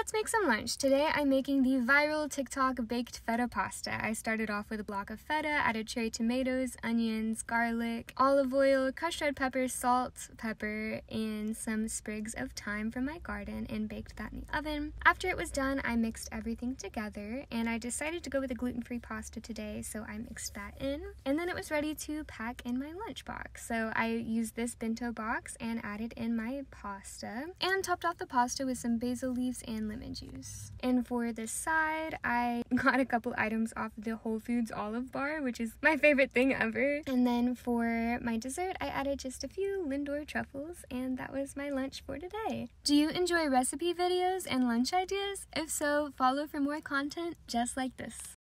let's make some lunch. Today I'm making the viral TikTok baked feta pasta. I started off with a block of feta, added cherry tomatoes, onions, garlic, olive oil, crushed red pepper, salt, pepper, and some sprigs of thyme from my garden and baked that in the oven. After it was done, I mixed everything together and I decided to go with a gluten-free pasta today, so I mixed that in. And then it was ready to pack in my lunchbox. So I used this bento box and added in my pasta and topped off the pasta with some basil leaves and lemon juice. And for the side, I got a couple items off the Whole Foods olive bar, which is my favorite thing ever. And then for my dessert, I added just a few Lindor truffles, and that was my lunch for today. Do you enjoy recipe videos and lunch ideas? If so, follow for more content just like this.